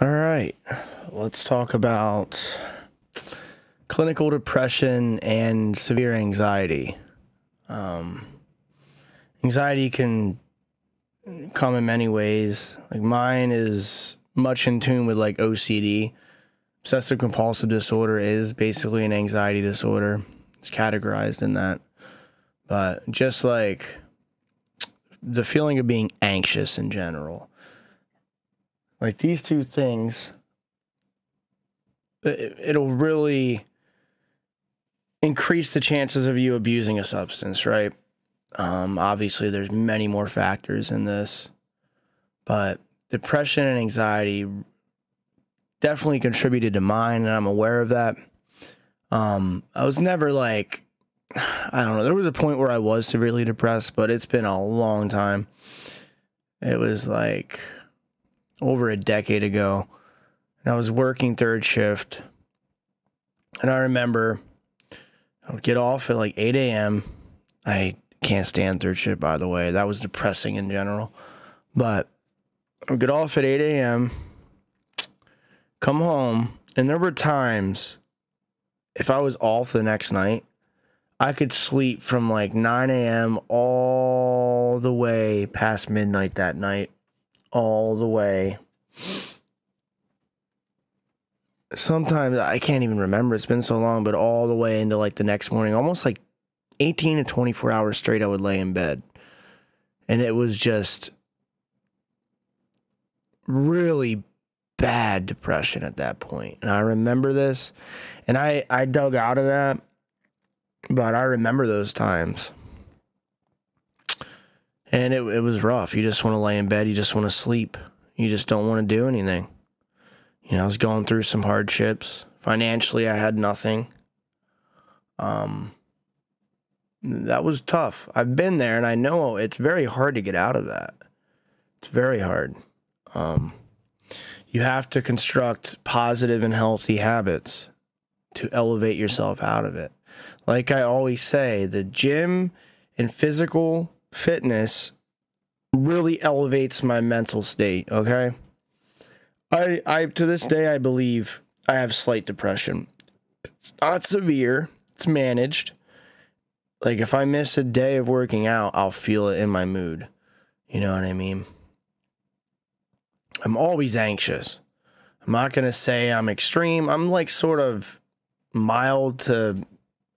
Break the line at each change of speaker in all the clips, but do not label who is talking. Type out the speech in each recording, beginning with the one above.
All right, let's talk about clinical depression and severe anxiety. Um, anxiety can come in many ways. Like mine is much in tune with like OCD. Obsessive compulsive disorder is basically an anxiety disorder. It's categorized in that. But just like the feeling of being anxious in general. Like these two things, it, it'll really increase the chances of you abusing a substance, right? Um, obviously, there's many more factors in this, but depression and anxiety definitely contributed to mine, and I'm aware of that. Um, I was never like, I don't know. There was a point where I was severely depressed, but it's been a long time. It was like over a decade ago, and I was working third shift, and I remember I would get off at like 8 a.m. I can't stand third shift, by the way. That was depressing in general. But I would get off at 8 a.m., come home, and there were times if I was off the next night, I could sleep from like 9 a.m. all the way past midnight that night, all the way. Sometimes I can't even remember. It's been so long, but all the way into like the next morning, almost like 18 to 24 hours straight, I would lay in bed. And it was just really bad depression at that point. And I remember this and I, I dug out of that, but I remember those times. And it, it was rough. You just want to lay in bed. You just want to sleep. You just don't want to do anything. You know, I was going through some hardships. Financially, I had nothing. Um, that was tough. I've been there and I know it's very hard to get out of that. It's very hard. Um, you have to construct positive and healthy habits to elevate yourself out of it. Like I always say, the gym and physical fitness really elevates my mental state, okay? I I to this day I believe I have slight depression. It's not severe, it's managed. Like if I miss a day of working out, I'll feel it in my mood. You know what I mean? I'm always anxious. I'm not going to say I'm extreme. I'm like sort of mild to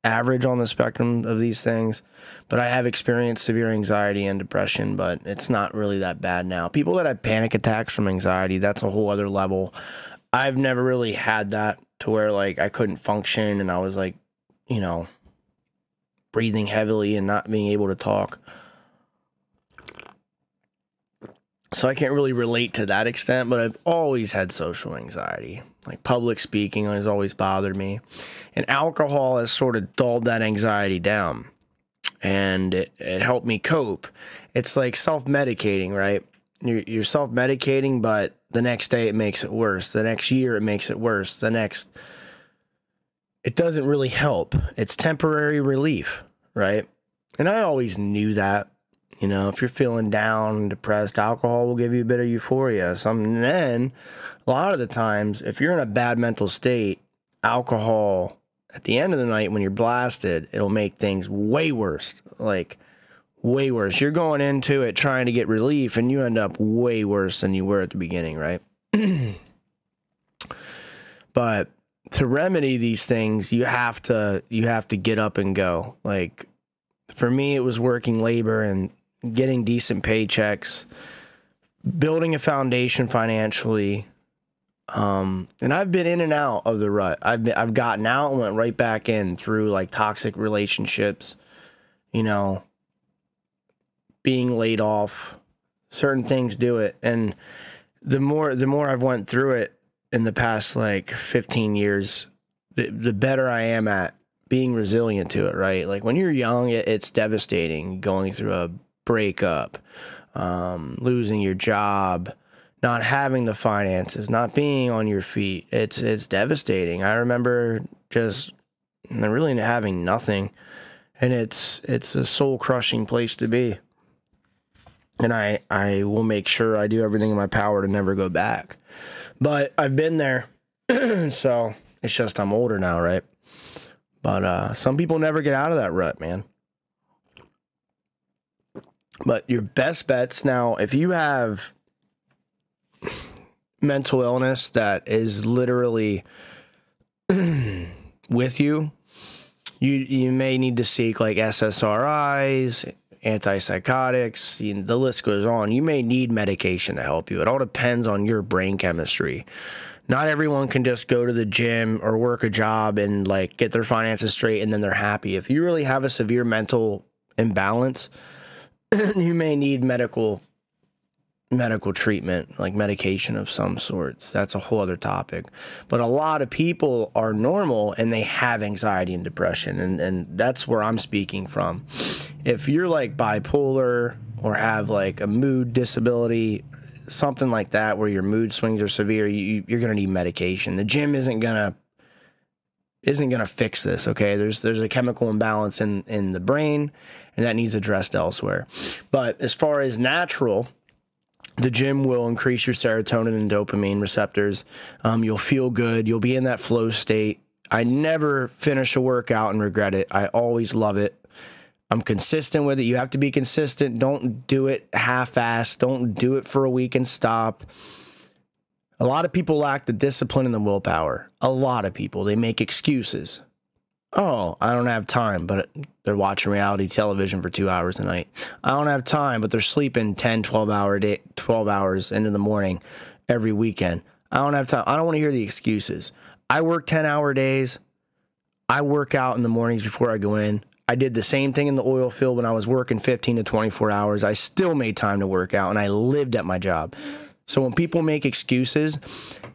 average on the spectrum of these things, but I have experienced severe anxiety and depression, but it's not really that bad now. People that have panic attacks from anxiety, that's a whole other level. I've never really had that to where like I couldn't function and I was like, you know, breathing heavily and not being able to talk. So I can't really relate to that extent, but I've always had social anxiety. Like public speaking has always bothered me. And alcohol has sort of dulled that anxiety down. And it, it helped me cope. It's like self medicating, right? You're, you're self medicating, but the next day it makes it worse. The next year it makes it worse. The next, it doesn't really help. It's temporary relief, right? And I always knew that you know, if you're feeling down, depressed, alcohol will give you a bit of euphoria. Some then a lot of the times, if you're in a bad mental state, alcohol at the end of the night when you're blasted, it'll make things way worse. Like way worse. You're going into it trying to get relief and you end up way worse than you were at the beginning, right? but to remedy these things, you have to you have to get up and go. Like for me it was working labor and getting decent paychecks, building a foundation financially. Um, and I've been in and out of the rut. I've been, I've gotten out and went right back in through like toxic relationships, you know, being laid off. Certain things do it, and the more the more I've went through it in the past like 15 years, the, the better I am at being resilient to it. Right, like when you're young, it, it's devastating going through a breakup, um, losing your job, not having the finances, not being on your feet. It's it's devastating. I remember just really having nothing, and it's it's a soul crushing place to be. and I I will make sure I do everything in my power to never go back. But I've been there, so it's just I'm older now, right? But uh, some people never get out of that rut, man. But your best bets now, if you have mental illness that is literally with you, you you may need to seek like SSRIs, antipsychotics, you the list goes on. You may need medication to help you. It all depends on your brain chemistry. Not everyone can just go to the gym or work a job and like get their finances straight and then they're happy. If you really have a severe mental imbalance, you may need medical medical treatment, like medication of some sorts. That's a whole other topic. But a lot of people are normal and they have anxiety and depression. And, and that's where I'm speaking from. If you're like bipolar or have like a mood disability, something like that, where your mood swings are severe, you, you're going to need medication. The gym isn't going to isn't going to fix this okay there's there's a chemical imbalance in in the brain and that needs addressed elsewhere but as far as natural the gym will increase your serotonin and dopamine receptors. Um, you'll feel good. You'll be in that flow state. I never finish a workout and regret it. I always love it. I'm consistent with it. You have to be consistent. Don't do it half assed. Don't do it for a week and stop. A lot of people lack the discipline and the willpower. A lot of people, they make excuses oh, I don't have time, but they're watching reality television for two hours a night. I don't have time, but they're sleeping 10, 12 hour day, 12 hours into the morning every weekend. I don't have time. I don't want to hear the excuses. I work 10 hour days. I work out in the mornings before I go in. I did the same thing in the oil field when I was working 15 to 24 hours. I still made time to work out and I lived at my job. So when people make excuses,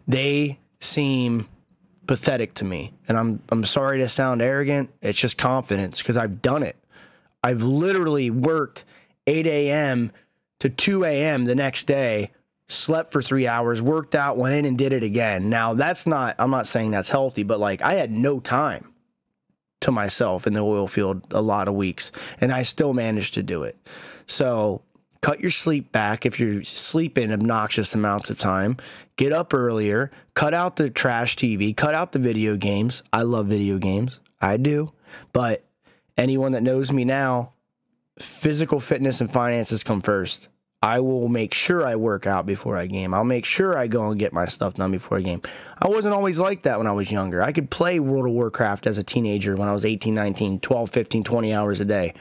they seem pathetic to me. And I'm I'm sorry to sound arrogant. It's just confidence because I've done it. I've literally worked 8 a.m. to 2 a.m. the next day, slept for three hours, worked out, went in and did it again. Now that's not I'm not saying that's healthy, but like I had no time to myself in the oil field a lot of weeks and I still managed to do it. So cut your sleep back if you're sleeping obnoxious amounts of time. Get up earlier, cut out the trash TV, cut out the video games. I love video games. I do. But anyone that knows me now, physical fitness and finances come first. I will make sure I work out before I game. I'll make sure I go and get my stuff done before I game. I wasn't always like that when I was younger. I could play World of Warcraft as a teenager when I was 18, 19, 12, 15, 20 hours a day.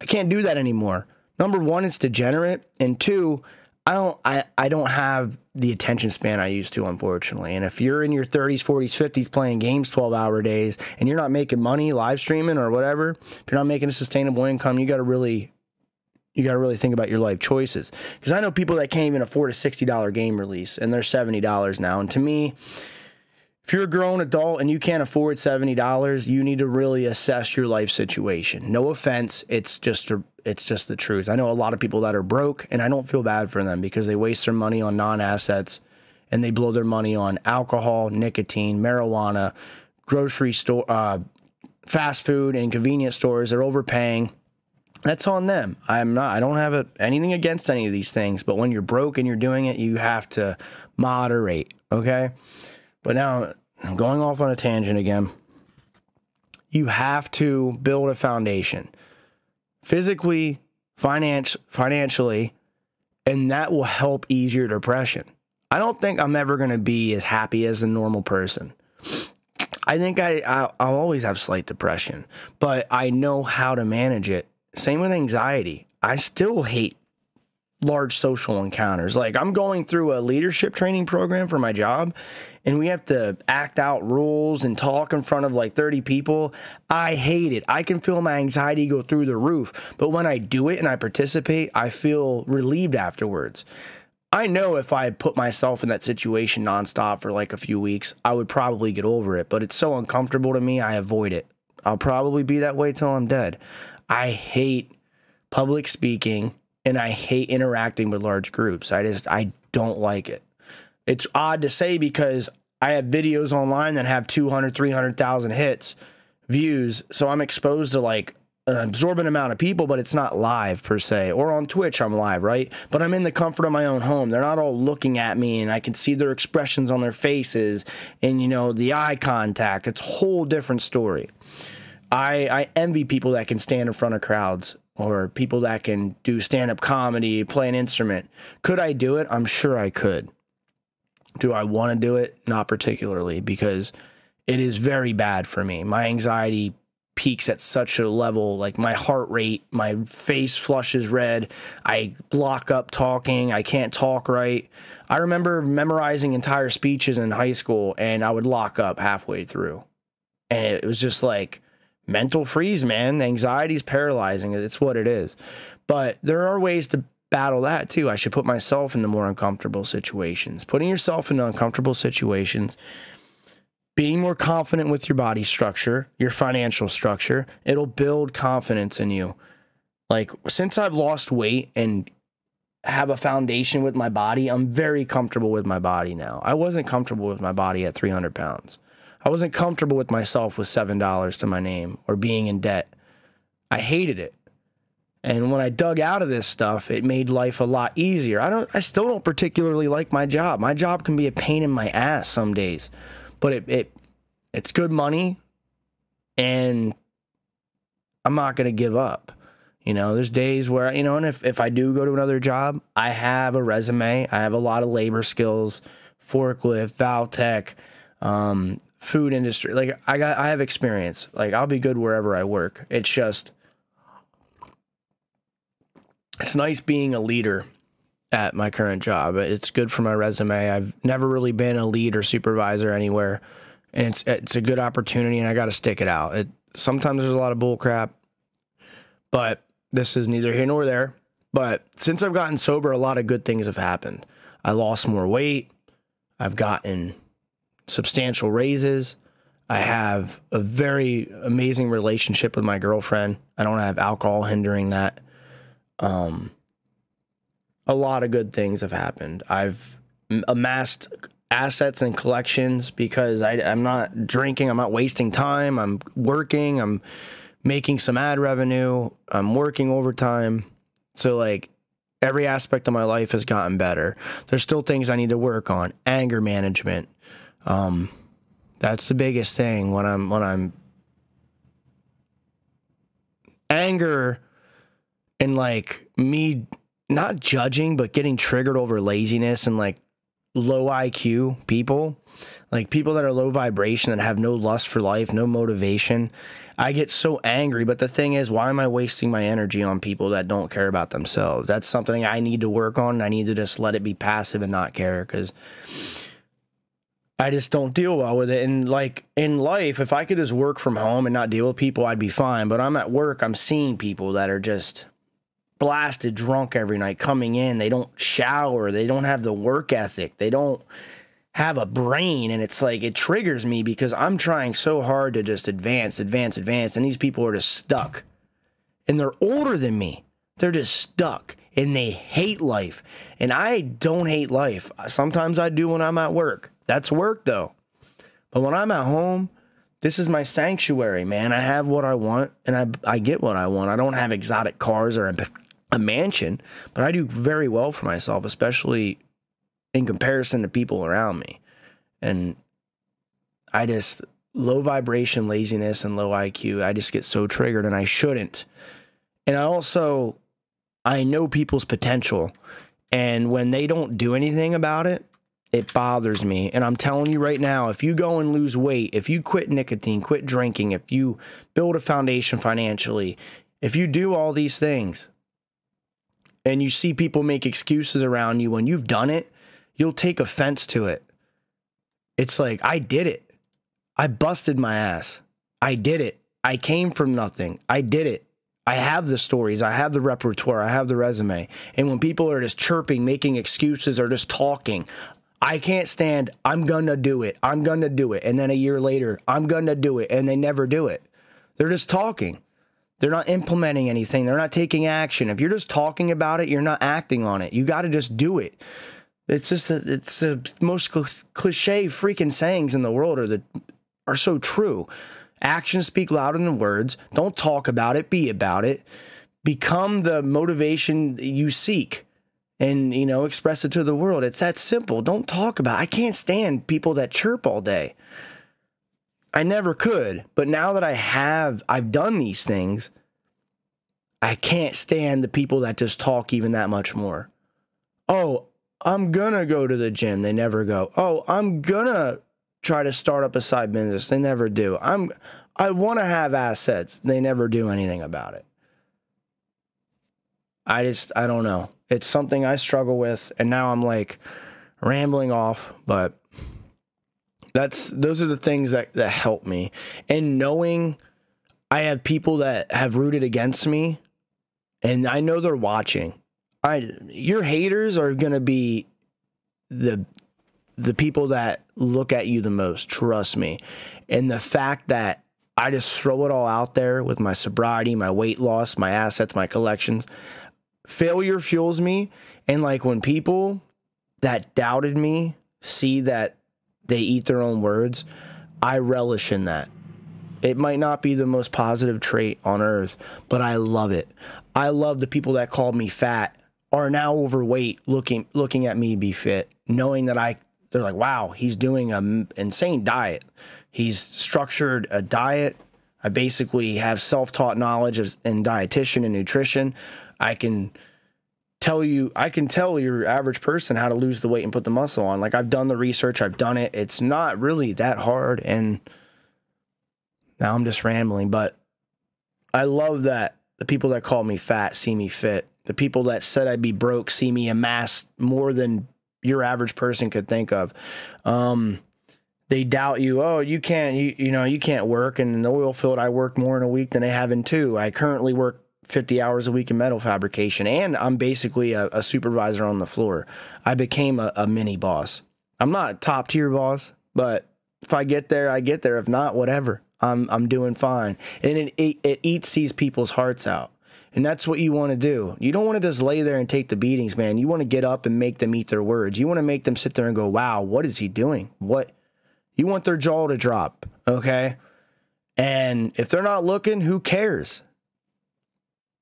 I can't do that anymore number one, it's degenerate, and two, I don't I, I don't have the attention span I used to, unfortunately. And if you're in your 30s, 40s, 50s playing games 12 hour days and you're not making money live streaming or whatever, if you're not making a sustainable income, you got to really you got to really think about your life choices. Because I know people that can't even afford a $60 game release and they're $70 now. And to me, if you're a grown adult and you can't afford $70, you need to really assess your life situation. No offense, it's just a, it's just the truth. I know a lot of people that are broke and I don't feel bad for them because they waste their money on non-assets and they blow their money on alcohol, nicotine, marijuana, grocery store uh, fast food and convenience stores. They're overpaying. That's on them. I'm not I don't have a, anything against any of these things, but when you're broke and you're doing it, you have to moderate, okay? But now I'm going off on a tangent again. You have to build a foundation physically, finance, financially, and that will help ease your depression. I don't think I'm ever going to be as happy as a normal person. I think I, I'll, I'll always have slight depression, but I know how to manage it. Same with anxiety. I still hate large social encounters. Like I'm going through a leadership training program for my job and we have to act out rules and talk in front of like 30 people. I hate it. I can feel my anxiety go through the roof. But when I do it and I participate, I feel relieved afterwards. I know if I put myself in that situation nonstop for like a few weeks, I would probably get over it, but it's so uncomfortable to me, I avoid it. I'll probably be that way till I'm dead. I hate public speaking and I hate interacting with large groups. I just I don't like it. It's odd to say because I have videos online that have 200, 300,000 hits, views, so I'm exposed to like an absorbent amount of people, but it's not live per se. Or on Twitch, I'm live, right? But I'm in the comfort of my own home. They're not all looking at me and I can see their expressions on their faces and, you know, the eye contact. It's a whole different story. I, I envy people that can stand in front of crowds or people that can do stand up comedy, play an instrument. Could I do it? I'm sure I could. Do I want to do it? Not particularly because it is very bad for me. My anxiety peaks at such a level like my heart rate my face flushes red i block up talking i can't talk right i remember memorizing entire speeches in high school and i would lock up halfway through and it was just like mental freeze man anxiety is paralyzing it's what it is but there are ways to battle that too i should put myself into more uncomfortable situations putting yourself in uncomfortable situations being more confident with your body structure, your financial structure, it'll build confidence in you. Like since I've lost weight and have a foundation with my body, I'm very comfortable with my body now. I wasn't comfortable with my body at 300 pounds. I wasn't comfortable with myself with $7 to my name or being in debt. I hated it. And when I dug out of this stuff, it made life a lot easier. I don't I still don't particularly like my job. My job can be a pain in my ass some days but it, it it's good money and I'm not going to give up. You know, there's days where, you know, and if, if I do go to another job, I have a resume. I have a lot of labor skills, forklift, valve tech, um, food industry. Like I got, I have experience. Like I'll be good wherever I work. It's just, it's nice being a leader at my current job. It's good for my resume. I've never really been a lead or supervisor anywhere, and it's it's a good opportunity, and I got to stick it out. It sometimes there's a lot of bull crap, but this is neither here nor there. But since I've gotten sober, a lot of good things have happened. I lost more weight. I've gotten substantial raises. I have a very amazing relationship with my girlfriend. I don't have alcohol hindering that. Um, a lot of good things have happened. I've amassed assets and collections because I, I'm not drinking, I'm not wasting time, I'm working, I'm making some ad revenue, I'm working overtime. So, like, every aspect of my life has gotten better. There's still things I need to work on. Anger management. Um, that's the biggest thing when I'm when I'm anger and like me not judging, but getting triggered over laziness and like low IQ people, like people that are low vibration that have no lust for life, no motivation. I get so angry, but the thing is, why am I wasting my energy on people that don't care about themselves? That's something I need to work on. I need to just let it be passive and not care because I just don't deal well with it. And like in life, if I could just work from home and not deal with people, I'd be fine. But I'm at work, I'm seeing people that are just blasted drunk every night coming in. They don't shower. They don't have the work ethic. They don't have a brain. And it's like, it triggers me because I'm trying so hard to just advance, advance, advance. And these people are just stuck. And they're older than me. They're just stuck and they hate life. And I don't hate life. Sometimes I do when I'm at work. That's work though. But when I'm at home, this is my sanctuary, man. I have what I want and I, I get what I want. I don't have exotic cars or a mansion, but I do very well for myself, especially in comparison to people around me. And I just low vibration laziness and low IQ, I just get so triggered and I shouldn't. And I also I know people's potential and when they don't do anything about it, it bothers me. And I'm telling you right now, if you go and lose weight, if you quit nicotine, quit drinking, if you build a foundation financially, if you do all these things, and you see people make excuses around you when you've done it, you'll take offense to it. It's like, I did it. I busted my ass. I did it. I came from nothing. I did it. I have the stories. I have the repertoire. I have the resume. And when people are just chirping, making excuses, or just talking, I can't stand, I'm to do it. I'm to do it. And then a year later, I'm to do it. And they never do it. They're just talking. They're not implementing anything. They're not taking action. If you're just talking about it, you're not acting on it. You got to just do it. It's just a, it's the most cliche freaking sayings in the world are that are so true. Actions speak louder than words. Don't talk about it, be about it. Become the motivation you seek and, you know, express it to the world. It's that simple. Don't talk about it. I can't stand people that chirp all day. I never could. But now that I have, I've done these things, I can't stand the people that just talk even that much more. Oh, I'm gonna go to the gym. They never go. Oh, I'm gonna try to start up a side business. They never do. I'm I want to have assets. They never do anything about it. I just I don't know. It's something I struggle with and now I'm like rambling off, but that's those are the things that that help me. And knowing I have people that have rooted against me and I know they're watching. I your haters are going to be the the people that look at you the most, trust me. And the fact that I just throw it all out there with my sobriety, my weight loss, my assets, my collections. Failure fuels me. And like when people that doubted me see that they eat their own words, I relish in that. It might not be the most positive trait on earth, but I love it. I love the people that called me fat are now overweight looking looking at me be fit, knowing that I they're like, "Wow, he's doing an insane diet. He's structured a diet. I basically have self-taught knowledge in dietitian and nutrition. I can tell you I can tell your average person how to lose the weight and put the muscle on. Like I've done the research, I've done it. It's not really that hard and now I'm just rambling, but I love that the people that call me fat see me fit. The people that said I'd be broke see me amass more than your average person could think of. Um, they doubt you. Oh, you can't. You you know you can't work. And in the oil field, I work more in a week than they have in two. I currently work 50 hours a week in metal fabrication, and I'm basically a, a supervisor on the floor. I became a, a mini boss. I'm not a top tier boss, but if I get there, I get there. If not, whatever. I'm I'm doing fine. And it, it, it eats these people's hearts out. And that's what you want to do. You don't want to just lay there and take the beatings, man. You want to get up and make them eat their words. You want to make them sit there and go, "Wow, what is he doing? What?" You want their jaw to drop, okay? And if they're not looking, who cares?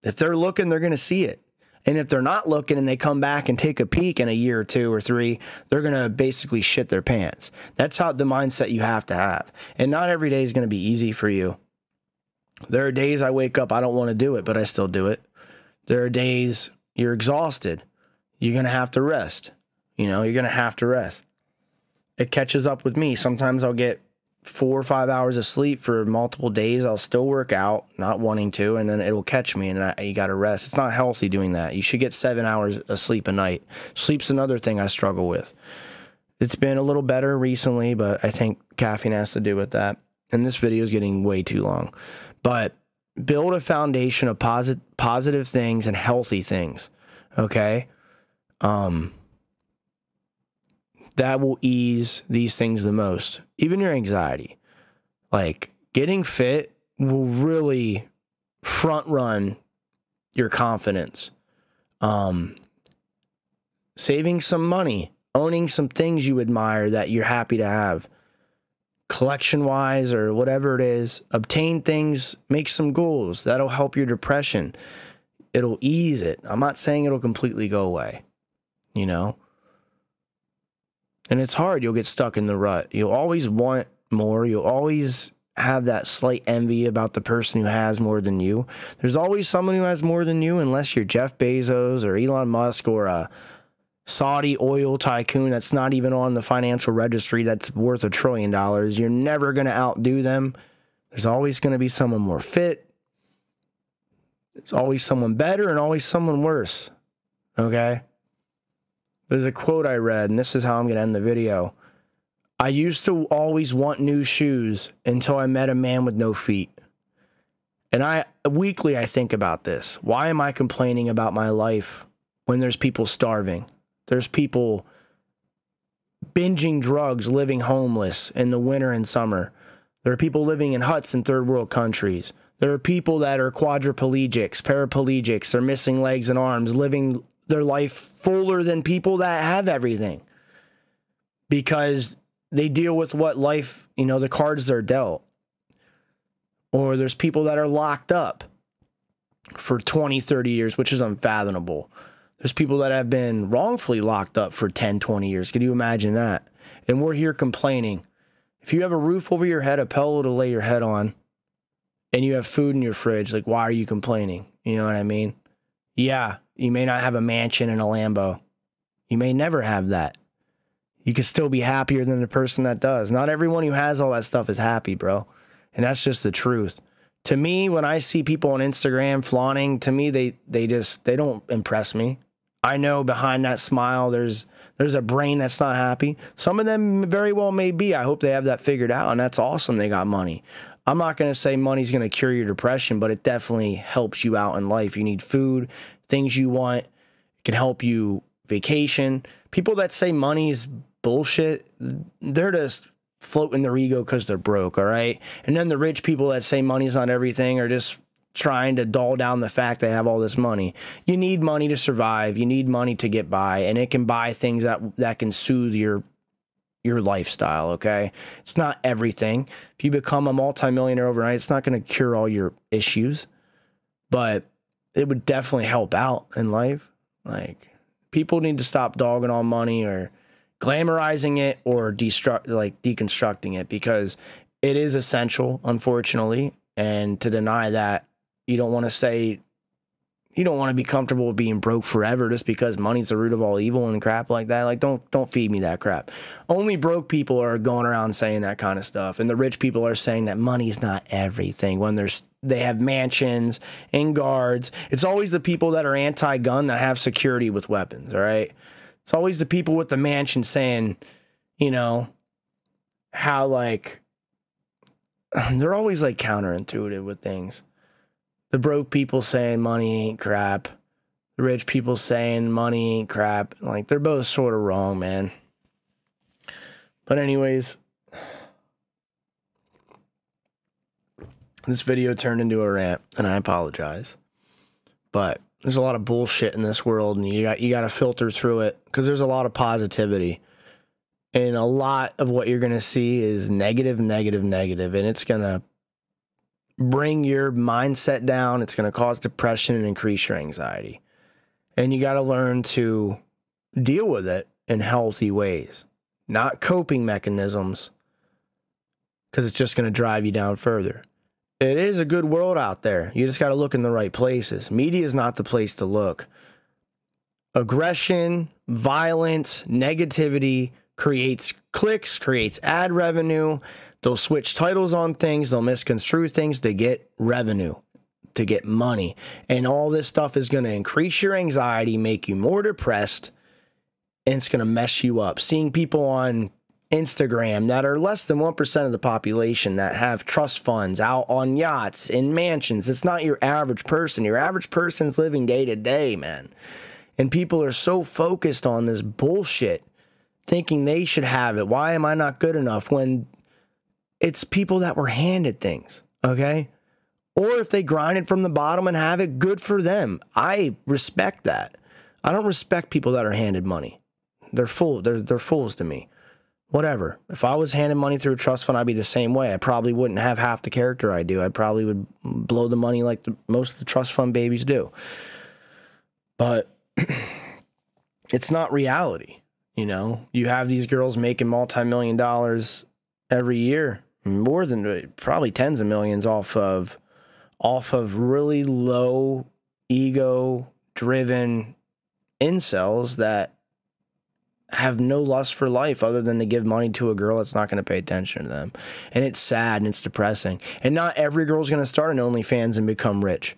If they're looking, they're going to see it. And if they're not looking and they come back and take a peek in a year or two or three, they're going to basically shit their pants. That's how the mindset you have to have. And not every day is going to be easy for you. There are days I wake up, I don't want to do it, but I still do it. There are days you're exhausted. You're going to have to rest. You know, you're going to have to rest. It catches up with me. Sometimes I'll get four or five hours of sleep for multiple days. I'll still work out, not wanting to, and then it'll catch me, and I, you got to rest. It's not healthy doing that. You should get seven hours of sleep a night. Sleep's another thing I struggle with. It's been a little better recently, but I think caffeine has to do with that. And this video is getting way too long. But build a foundation of positive positive things and healthy things. Okay. Um, that will ease these things the most, even your anxiety. Like getting fit will really front run your confidence. Um, saving some money, owning some things you admire that you're happy to have, collection wise or whatever it is, obtain things, make some goals. That'll help your depression. It'll ease it. I'm not saying it'll completely go away, you know? And it's hard. You'll get stuck in the rut. You'll always want more. You'll always have that slight envy about the person who has more than you. There's always someone who has more than you, unless you're Jeff Bezos or Elon Musk or a Saudi oil tycoon that's not even on the financial registry that's worth a trillion dollars. You're never going to outdo them. There's always going to be someone more fit. There's always someone better and always someone worse. Okay? There's a quote I read, and this is how I'm going to end the video. I used to always want new shoes until I met a man with no feet. And I weekly I think about this. Why am I complaining about my life when there's people starving? There's people binging drugs, living homeless in the winter and summer. There are people living in huts in third world countries. There are people that are quadriplegics, paraplegics, they're missing legs and arms, living their life fuller than people that have everything because they deal with what life, you know, the cards they're dealt. or there's people that are locked up for 20, 30 years, which is unfathomable. There's people that have been wrongfully locked up for 10, 20 years. Can you imagine that? And we're here complaining. If you have a roof over your head, a pillow to lay your head on, and you have food in your fridge, like, why are you complaining? You know what I mean? Yeah, you may not have a mansion and a Lambo. You may never have that. You can still be happier than the person that does. Not everyone who has all that stuff is happy, bro. And that's just the truth. To me, when I see people on Instagram flaunting, to me they they just they don't impress me. I know behind that smile there's there's a brain that's not happy. Some of them very well may be. I hope they have that figured out and that's awesome they got money. I'm not going to say money's going to cure your depression, but it definitely helps you out in life. You need food, things you want. It can help you vacation. People that say money's bullshit, they're just floating their ego because they're broke, all right? And then the rich people that say money's not everything are just trying to dull down the fact they have all this money. You need money to survive. You need money to get by, and it can buy things that that can soothe your your lifestyle, okay? It's not everything. If you become a multimillionaire overnight, it's not going to cure all your issues, but it would definitely help out in life. Like people need to stop dogging on money or glamorizing it or destruct like deconstructing it because it is essential, unfortunately. And to deny that, you don't want to say you don't want to be comfortable with being broke forever just because money's the root of all evil and crap like that. Like don't don't feed me that crap. Only broke people are going around saying that kind of stuff. And the rich people are saying that money's not everything when there's they have mansions and guards. It's always the people that are anti-gun that have security with weapons, all right? It's always the people with the mansion saying, you know, how like they're always like counterintuitive with things the broke people saying money ain't crap. The rich people saying money ain't crap. Like they're both sort of wrong, man. But anyways, this video turned into a rant, and I apologize. But there's a lot of bullshit in this world, and you got you got to filter through it because there's a lot of positivity, and a lot of what you're gonna see is negative, negative, negative, and it's gonna bring your mindset down. It's going to cause depression and increase your anxiety. And you got to learn to deal with it in healthy ways, not coping mechanisms, because it's just going to drive you down further. It is a good world out there. You just got to look in the right places. Media is not the place to look. Aggression, violence, negativity creates clicks, creates ad revenue, They'll switch titles on things, they'll misconstrue things to get revenue, to get money. And all this stuff is going to increase your anxiety, make you more depressed, and it's going to mess you up. Seeing people on Instagram that are less than 1% of the population that have trust funds out on yachts in mansions. It's not your average person. Your average person's living day to day, man. And people are so focused on this bullshit thinking they should have it. Why am I not good enough when it's people that were handed things, okay? Or if they grind it from the bottom and have it, good for them. I respect that. I don't respect people that are handed money. They're full. They're they're fools to me. Whatever. If I was handed money through a trust fund, I'd be the same way. I probably wouldn't have half the character I do. I probably would blow the money like the, most of the trust fund babies do. But it's not reality. You know, you have these girls making multi million dollars every year more than uh, probably tens of millions off of off of really low ego driven incels that have no lust for life other than to give money to a girl that's not going to pay attention to them. And it's sad and it's depressing. And not every girl's going to start an OnlyFans and become rich.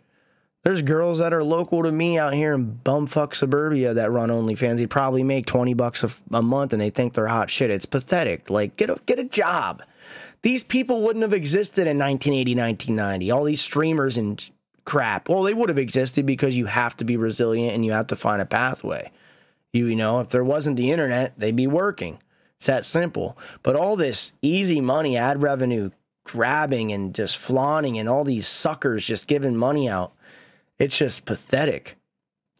There's girls that are local to me out here in bumfuck suburbia that run OnlyFans. They probably make 20 bucks a, a month and they think they're hot shit. It's pathetic. Like, get a, get a job. These people wouldn't have existed in 1980, 1990. All these streamers and crap. Well, they would have existed because you have to be resilient and you have to find a pathway. You, you know, if there wasn't the internet, they'd be working. It's that simple. But all this easy money, ad revenue, grabbing and just flaunting, and all these suckers just giving money out, it's just pathetic.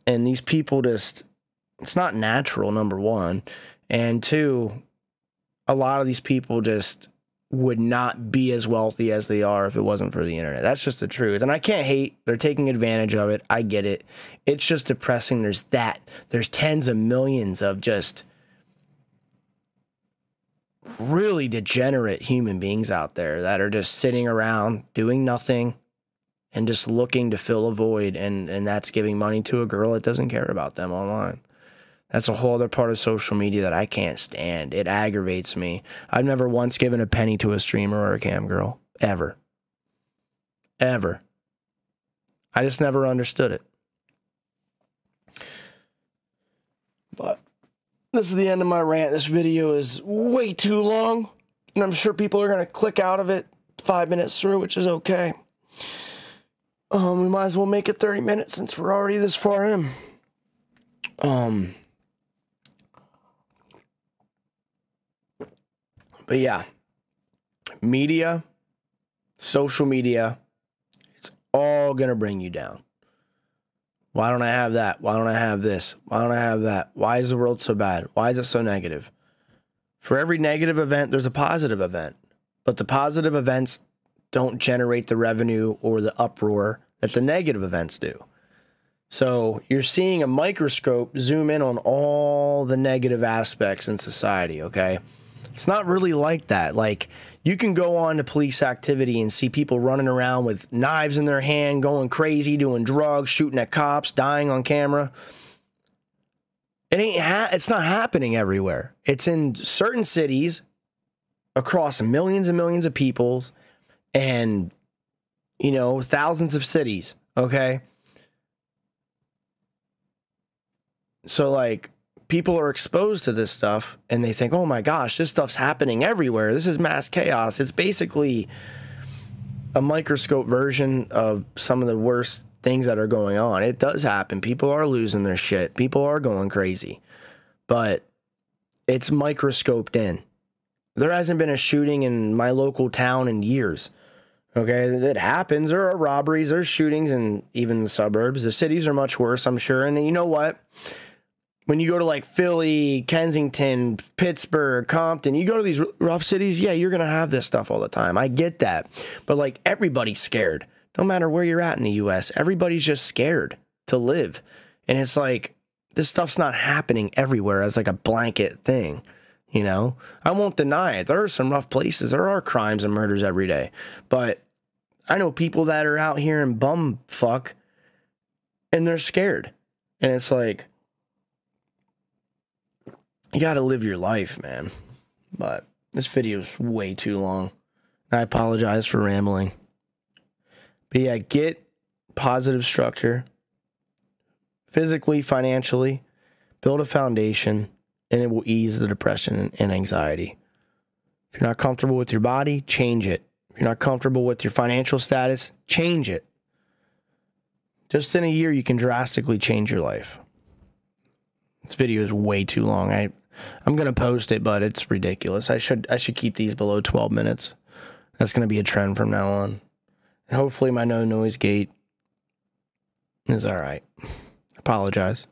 And these people just, it's not natural, number one. And two, a lot of these people just would not be as wealthy as they are if it wasn't for the internet. That's just the truth. And I can't hate. They're taking advantage of it. I get it. It's just depressing. There's that. There's tens of millions of just really degenerate human beings out there that are just sitting around doing nothing and just looking to fill a void and and that's giving money to a girl that doesn't care about them online. That's a whole other part of social media that I can't stand. It aggravates me. I've never once given a penny to a streamer or a cam girl. Ever. Ever. I just never understood it. But this is the end of my rant. This video is way too long. And I'm sure people are going to click out of it five minutes through, which is okay. Um, we might as well make it 30 minutes since we're already this far in. Um, but yeah, media, social media, it's all going to bring you down. Why don't I have that? Why don't I have this? Why don't I have that? Why is the world so bad? Why is it so negative? For every negative event, there's a positive event. But the positive events don't generate the revenue or the uproar that the negative events do. So you're seeing a microscope zoom in on all the negative aspects in society, okay? It's not really like that. Like you can go on to police activity and see people running around with knives in their hand, going crazy, doing drugs, shooting at cops, dying on camera. It ain't it's not happening everywhere. It's in certain cities across millions and millions of peoples and you know, thousands of cities, okay? So like people are exposed to this stuff and they think, oh my gosh, this stuff's happening everywhere. This is mass chaos. It's basically a microscope version of some of the worst things that are going on. It does happen. People are losing their shit. People are going crazy. But it's microscoped in. There hasn't been a shooting in my local town in years. Okay, it happens. There are robberies, there's shootings, and even the suburbs. The cities are much worse, I'm sure. And you know what? When you go to like Philly, Kensington, Pittsburgh, Compton, you go to these rough cities, yeah, you're going to have this stuff all the time. I get that. But like everybody's scared. No matter where you're at in the US, everybody's just scared to live. And it's like this stuff's not happening everywhere as like a blanket thing. You know, I won't deny it. There are some rough places. There are crimes and murders every day. But I know people that are out here in bum fuck and they're scared. And it's like, you got to live your life, man. But this video is way too long. I apologize for rambling. But yeah, get positive structure physically, financially, build a foundation, and it will ease the depression and anxiety. If you're not comfortable with your body, change it. If you're not comfortable with your financial status, change it. Just in a year, you can drastically change your life. This video is way too long. I I'm gonna post it, but it's ridiculous. I should I should keep these below 12 minutes. That's gonna be a trend from now on. And hopefully my no noise gate is all right. Apologize.